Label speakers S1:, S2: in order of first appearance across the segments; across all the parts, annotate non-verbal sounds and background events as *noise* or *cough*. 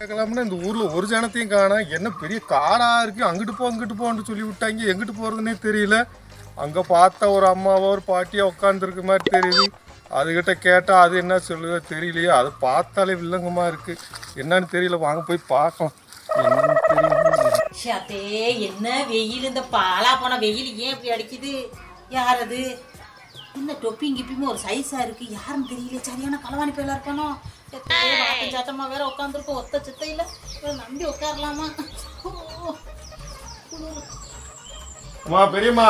S1: கேட்கலாம்னா இந்த ஊரில் ஒரு ஜனத்தையும் காணா. என்ன பெரிய காடாக இருக்குது அங்கிட்டு போ அங்கிட்டு போன்னு சொல்லி விட்டாங்க எங்கிட்டு போகிறதுனே தெரியல. அங்கே பார்த்தா ஒரு அம்மாவோ ஒரு பாட்டியோ உட்காந்துருக்க மாதிரி தெரியுது. அதுகிட்ட கேட்டால் அது என்ன சொல்லுதோ தெரியலையே. அதை பார்த்தாலே வில்லங்கமாக இருக்குது என்னன்னு தெரியல. வாங்க போய் பார்க்கலாம்.
S2: ஷாத்தே என்ன வெயில்? இந்த பாலா போன வெயில் ஏன் இப்படி அடிக்குது? யார் அது? இந்த டொப்பிங் கிப்பியும் ஒரு சைஸாக இருக்குது யாருன்னு தெரியல. சரியான களவாணி பேலாக இருப்பானோ வாட்டம் சாட்டமா வேற உட்காந்துருக்கோம் ஒத்த சித்தையில இவரை நம்பி உட்காரலாமா
S1: அம்மா பெரியம்மா.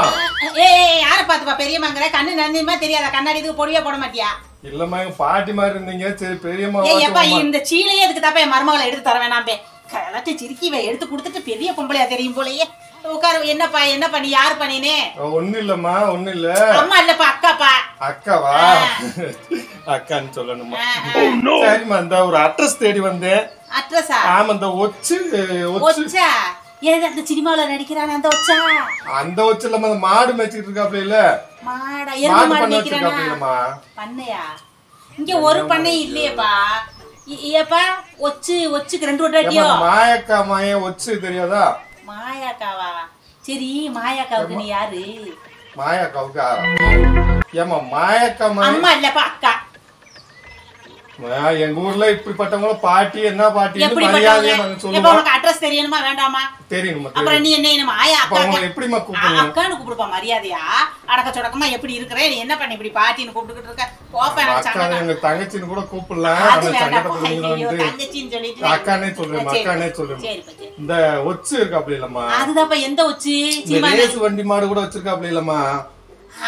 S2: ஏ யாரை பார்த்துப்பா பெரியம்மாங்கிற? கண்ணு நந்தியமா தெரியாதா? கண்ணாடி இதுக்கு பொடியா போட மாட்டியா?
S1: இல்லம்மா எங்க பாட்டி மாதிரி இருந்தீங்க. சரி பெரியம்மா
S2: ஏய் எப்பா. இந்த சீலையே எதுக்கு தாப்பா என் மருமகளை எடுத்து தர வேணாம்பே. கலட்டி சிரிக்கி எடுத்து கொடுத்துட்டு பெரிய பொம்பளையா தெரியும் போலயே. உட்காரு என்னப்பா என்ன பண்ணி யார் பண்ணினே?
S1: ஒண்ணும் இல்லம்மா ஒண்ணும் இல்ல
S2: அம்மா இல்லப்பா அக்காப்பா.
S1: அக்காவா? அக்கான்னு சொல்லணுமா? *laughs* சரிம்மா இந்த ஒரு அட்ரஸ் தேடி வந்தேன்.
S2: அட்ரஸா
S1: ஆமா இந்த ஒச்சு ஒச்சு.
S2: ஏது அந்த சினிமாவுல நடிக்கிறானே அந்த ஒச்சா?
S1: அந்த ஒச்சு இல்லாம அந்த மாடு மேய்ச்சிட்டு இருக்காப்ல இல்ல
S2: மாடா எருமை மாடு மேய்க்கிறானா? பண்ணையா? இங்க ஒரு பண்ணை இல்லையேப்பா. ஏப்பா ஒச்சு ஒச்சுக்கு ரெண்டு ஒட்டு அடியோ
S1: மாயக்கா மாய ஒச்சு தெரியாதா?
S2: மாயாக்காவா? சரி மாயாக்காவுக்கு நீ யாரு?
S1: மாயாக்காவுக்கா ஏமா மாயக்கா மாய.
S2: அம்மா இல்லப்பா அக்கா.
S1: எங்க ஊர்ல இப்படிப்பட்டவங்கள பாட்டி என்ன பாட்டி
S2: எப்படி
S1: மரியாதையா நாங்க
S2: எப்ப
S1: சொல்லுவோம்
S2: உனக்கு அட்ரஸ் தெரியணுமா வேண்டாமா?
S1: தெரியுமா
S2: அப்புறம் நீ என்ன
S1: அப்ப
S2: அக்கா அ-
S1: கூப்பிடணும்?
S2: அக்கான்னு கூப்பிடுப்பா மரியாதையா? அடக்க சொடக்கமா எப்படி இருக்கிற? நீ என்ன பண்ணி இப்படி பாட்டின்னு கூப்பிட்டுக்கிட்டு இருக்க?
S1: அக்கா எங்க தங்கச்சின்னு கூட கூப்பிடலாம்
S2: அது வேண்டாம். தங்கச்சின்னு சொல்லிட்டு.
S1: அக்கானே சொல்றேன்
S2: சரி.
S1: அக்கானே சொல்றேன்
S2: சரிப்பா சரி.
S1: இந்த ஒச்சு இருக்காப்ல இல்லம்மா.
S2: அதுதான்ப்பா எந்த
S1: ரேஸ் வண்டி மாடு கூட வச்சிருக்காப்ல இல்லம்மா.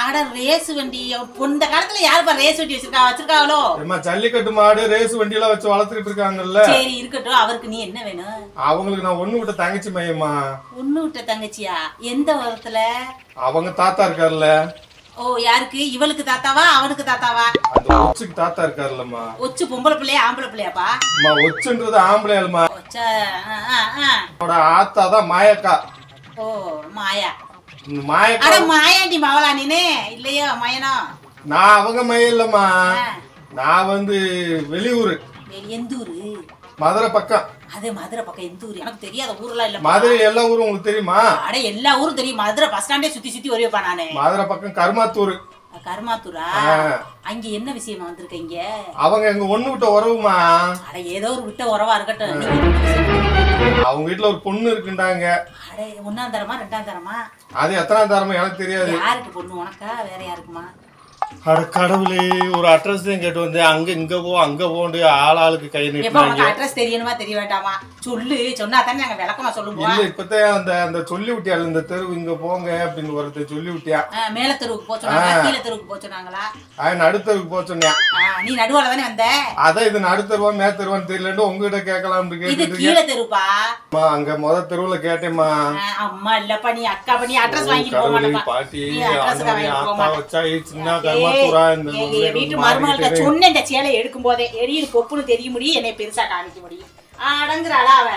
S2: ஆட ரேஸ் வண்டி. இந்த காலத்துல யாருப்பா ரேஸ் வண்டி வச்சிருக்கா? வச்சிருக்காங்களோ
S1: ஜல்லிக்கட்டு மாடு ரேஸ் வண்டி எல்லாம் வச்சு வளர்த்துக்கிட்டு இருக்காங்கல்ல.
S2: சரி இருக்கட்டும். அவருக்கு நீ என்ன வேணும்?
S1: அவங்களுக்கு நான் ஒண்ணு விட்ட தங்கச்சி மையம்மா.
S2: ஒண்ணு விட்ட தங்கச்சியா? எந்த விதத்துல
S1: அவங்க தாத்தா இருக்காருல்ல.
S2: ஓ யாருக்கு? இவளுக்கு தாத்தாவா? அவனுக்கு தாத்தாவா?
S1: அந்த ஒச்சுக்கு தாத்தா இருக்காருல்லம்மா.
S2: ஒச்சு பொம்பளை பிள்ளையா ஆம்பளை பிள்ளையாப்பா?
S1: அம்மா ஒச்சுன்றது ஆம்பளையாளுமா
S2: ஒச்சா
S1: ஆத்தா தான் மாயக்கா.
S2: ஓ மாயா. அட மாயாண்டி மவளா நீனு. இல்லையோ மயனோ?
S1: நான் அவங்க மையம் இல்லம்மா. நான் வந்து வெளியூர்.
S2: வெளி- எந்த ஊரு
S1: மதுரை பக்கம்.
S2: அது மதுரை பக்கம் எந்த ஊரு எனக்கு தெரியாத ஊர்லாம் இல்ல
S1: மதுரை எல்லா ஊரும் உங்களுக்கு தெரியுமா?
S2: அட எல்லா ஊரும் தெரியும். மதுரை பஸ் ஸ்டாண்டே சுத்தி சுத்தி வருவேப்பா நானு.
S1: மதுரை பக்கம் கருமாத்தூர்.
S2: கருமாத்தூரா. அங்க என்ன விஷயமா வந்திருக்கீங்க
S1: அவங்க எங்க ஒண்ணு விட்ட உறவுமா?
S2: அட ஏதோ ஒரு விட்ட உறவா இருக்கட்டும்?
S1: அவங்க வீட்டுல ஒரு பொண்ணு இருக்குண்டாங்க
S2: அட ஒன்னாம் தரமா ரெண்டாம் தரமா?
S1: அது எத்தனாம் தரமா எனக்கு தெரியாது.
S2: யாருக்கு பொண்ணு? உனக்கா? வேற யாருக்குமா?
S1: அட கடவுளே ஒரு அட்ரஸ் தான் கேட்டு வந்தேன். அங்க இங்க போ அங்க போண்டு ஆள் ஆளுக்கு கை
S2: உனக்கு அட்ரஸ் தெரியணுமா தெரிய வேண்டாமா சொல்லு சொன்னா தானே நாங்க விளக்கமா சொல்லுவோம்
S1: இல்ல இப்பதான் அந்த அந்த சொல்லி விட்டியாள் இந்த தெரு இங்க போங்க அப்படின்னு ஒருத்தர் சொல்லி விட்டியா
S2: மேல தெருவுக்கு போக சொன்னாங்களா கீழே தெருவுக்கு போக சொன்னாங்களா?
S1: அவன் நடுத்தருக்கு போக சொன்னேன்.
S2: ஆ, நீ நடுவால தானே வந்த?
S1: அதான் இது நடுத்தருவா மேத்தருவான்னு தெரியலன்னு உங்ககிட்ட கேட்கலாம்னு
S2: இது
S1: கேட்டுட்டு இருக்கேன்.
S2: கீழே தெருப்பா
S1: அம்மா அங்க முத தெருவுல கேட்டேம்மா.
S2: ஆ, அம்மா இல்லப்பா நீ அக்கா பண்ணி அட்ரஸ் வாங்கிட்டு போக
S1: பாட்டி ஆண்டவனே,
S2: வாங்கிட்டு போக
S1: சின்ன
S2: வீட்டு மருமகள்கிட்ட சொன்ன இந்த சேலை எடுக்கும் போதே. எரியுது பொப்புன்னு தெரிய முடியும் என்னை பெருசா காமிக்க முடியும். அடங்குறாளா அவ.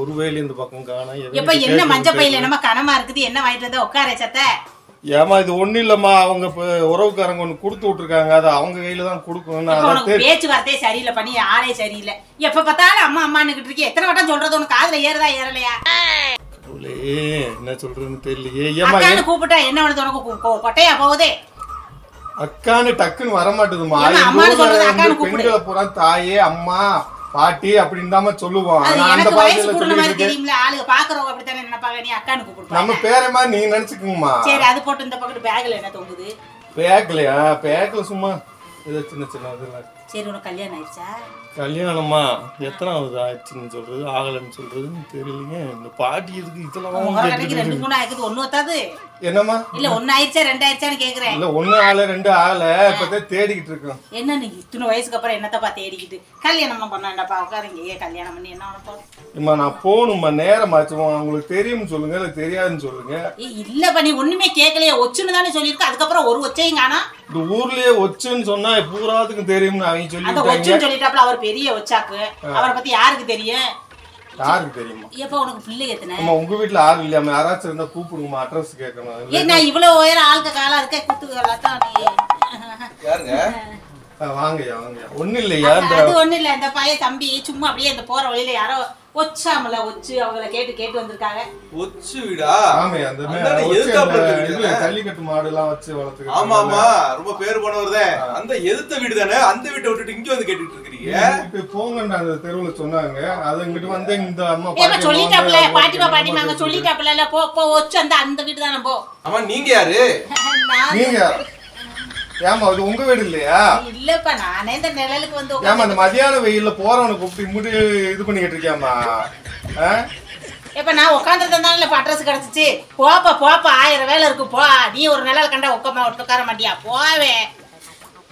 S1: ஒரு வேலி இந்த பக்கம் காணோம் எவன்
S2: எப்ப
S1: கிட்ட
S2: என்ன
S1: கேட்டு
S2: மஞ்ச பையில. என்னமா கனமா இருக்குது என்ன வாங்கிட்டு வந்த உட்கார சத்த?
S1: ஏமா இது ஒண்ணு இல்லம்மா. அவங்க உறவுக்காரங்க ஒண்ணு கொடுத்து விட்டுருக்காங்க. அது அவங்க கையில தான் கொடுக்கணும்
S2: பேச்சுவார்த்தையே சரியில்லை பண்ணி ஆளே சரியில்லை. எப்ப பார்த்தாலும் அம்மா அம்மான்னுகிட்டு இருக்கே எத்தனை வட்டம் சொல்றது உனக்கு? காதுல ஏறுதா ஏறலையா?
S1: கடவுளே, என்ன சொல்றதுன்னு தெரியலையே. ஏமா
S2: அக்கான்னு கூப்பிட்டா என்ன உனக்கு கொ- கொ- கொட்டையா போகுதே?
S1: அக்கான்னு டக்குன்னு வர மாட்டுதுமா. பெண்களை பூரா தாயே அம்மா பாட்டி அப்படின்னு தான் நான் அந்த பாஷையில சொல்லிட்டு
S2: தெரியுமில்ல ஆளுங்க பாக்குறவங்க அப்படித்தானே நினைப்பாங்க. நீ அக்கான்னு கூப்பிடுப்பா
S1: நம்ம பேரை மாதிரி நீங்க நினைச்சுக்கோங்கம்மா.
S2: சரி அது போட்டு இந்த பக்கத்து பேக்ல என்ன தொங்குது?
S1: பேக்கலையா பேக்கல சும்மா ஏதோ சின்ன சின்ன இதெல்லாம்
S2: சரி உனக்கு கல்யாணம் ஆயிடுச்சா?
S1: கல்யாணமா? எத்தனாவது ஆச்சுன்னு சொல்றது? ஆகலைன்னு சொல்றதுன்னு தெரியலைங்க இந்த பாட்டி இதுக்கு இதெல்லாம்
S2: ரெண்டு மூணு ஆயிடுது ஒண்ணு ஒத்தாது.
S1: என்னம்மா?
S2: இல்ல ஒண்ணு ஆயிடுச்சா ரெண்டு ஆயிடுச்சான்னு கேக்குறேன்.
S1: இல்ல ஒண்ணு ஆகல ரெண்டு ஆகல. இப்பதான் தேடிக்கிட்டு இருக்கோம்.
S2: என்ன நீ இத்தனை வயசுக்கு அப்புறம் என்னத்தப்பா தேடிக்கிட்டு? கல்யாணம் பண்ண வேண்டாப்பா உட்காருங்க. ஏன் கல்யாணம் பண்ணி என்ன
S1: இம்மா நான் போகணும்மா நேரம் ஆச்சுமா உங்களுக்கு தெரியும்னு சொல்லுங்க இல்ல தெரியாதுன்னு சொல்லுங்க.
S2: இல்லப்பா நீ ஒண்ணுமே கேட்கலையே. ஒச்சுன்னு தானே சொல்லியிருக்க. அதுக்கப்புறம் ஒரு ஒச்சையும் காணா.
S1: இந்த ஊர்லயே ஒச்சுன்னு சொன்னா பூராத்துக்கும் தெரியும்னு அவங்க சொல்லி
S2: அந்த ஒச்சுன்னு சொல்லிட்டாப்ல அவர் பெரிய ஒச்சாக்கு அவரை பத்தி யாருக்கு தெரியும்?
S1: யாருக்கு தெரியுமா?
S2: எப்ப உனக்கு பிள்ளை எத்தனை
S1: அம்மா உங்க வீட்டுல ஆள் இல்லையாம யாராச்சும் இருந்தா கூப்பிடுங்கம்மா அட்ரஸ் கேட்கணும்
S2: ஏன் நான் இவ்வளவு உயரம் ஆளுக்க காலா இருக்க குத்து தான் நீ.
S3: யாருங்க?
S1: வாங்கய்யா வாங்கய்யா. ஒண்ணு இல்லையா?
S2: அது ஒண்ணு இல்ல. இந்த பையன் தம்பி சும்மா அப்படியே இந்த போற வழியில யாரோ ஒச்சாமல ஒச்சு அவங்கள கேட்டு கேட்டு வந்திருக்காங்க.
S3: ஒச்சு வீடா
S1: ஆமையா அந்த? ஜல்லிக்கட்டு மாடு எல்லாம் வச்சு வளர்த்துக்கிட்டு
S3: ஆமா ஆமா. ரொம்ப பேர் போனவர் அந்த எதிர்த்த வீடு தானே அந்த வீட்டை விட்டுட்டு இங்க வந்து கேட்டுட்டு இருக்கிறீங்க?
S1: இப்ப போங்கன்னு அந்த தெருவுல சொன்னாங்க. அது இங்கிட்டு வந்து இந்த அம்மா பாட்டி
S2: சொல்லிட்டாப்ல பாட்டிமா
S1: அம்மா
S2: பாட்டிமா அங்க
S1: கேட்டு
S2: சொல்லிட்டாப்ல போ போ ஒச்சு அந்த அந்த வீடு தானே போ.
S3: ஆமா நீங்க யாரு?
S1: நீங்க ஏமா அது உங்க வீடு இல்லையா?
S2: இல்லப்பா நானே இந்த நிழலுக்கு வந்து
S1: ஏமா அந்த மதியான வெயில்ல போறவனை கூப்பிட்டு இது பண்ணிக்கிட்டு இருக்கியாமா?
S2: இப்ப நான் உட்காந்துருந்ததுனால இப்ப அட்ரஸ் கிடைச்சிச்சு. போப்பா போப்பா ஆயிரம் வேலை இருக்கு போ. நீ ஒரு நிழல் கண்டா உட்காம உட்கார மாட்டியா? போவே.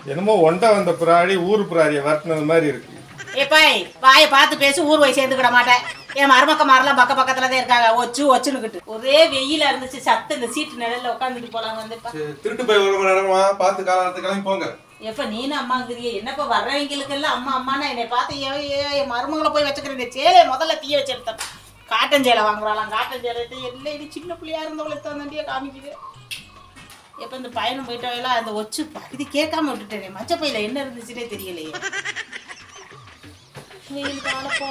S1: என்னமோ ஒண்டை வந்த பிராடி ஊர் பிராடியை வரட்டினது மாதிரி இருக்கு.
S2: ஏப்பாய் வாயை பார்த்து பேசி ஊர் போய் சேர்ந்துக்கிட மாட்டேன். என் மருமக்க மாரெல்லாம் பக்க பக்கத்துல தான் இருக்காங்க. ஒச்சு ஒச்சுன்னுக்கிட்டு ஒரே வெயில இருந்துச்சு. சத்து இந்த சீட்டு நிழல்ல உட்காந்துட்டு போலாம்
S3: சரி, திருட்டு போய் வர இடமா பார்த்து காலத்து கிளம்பி போங்க.
S2: எப்ப நீனும் அம்மாங்கிறிய? என்னப்பா வர்றவங்களுக்கு எல்லாம் அம்மா அம்மானா என்னை பார்த்து என் மருமகளை போய் வச்சுக்கிறேன் சேலையை முதல்ல தீய வச்சிருத்தேன் காட்டன் சேலை வாங்குறாளாம். காட்டன் சேலை எல்லாம் இது சின்ன பிள்ளையா இருந்தவங்களை தந்தாண்டியே காமிக்குது. எப்ப இந்த பயணம் போயிட்டவெல்லாம் அந்த ஒச்சு பகுதி கேட்காம விட்டுட்டேன். மச்சப்பையில என்ன இருந்துச்சுன்னே தெரியலையே. வெயில் காலப்போ.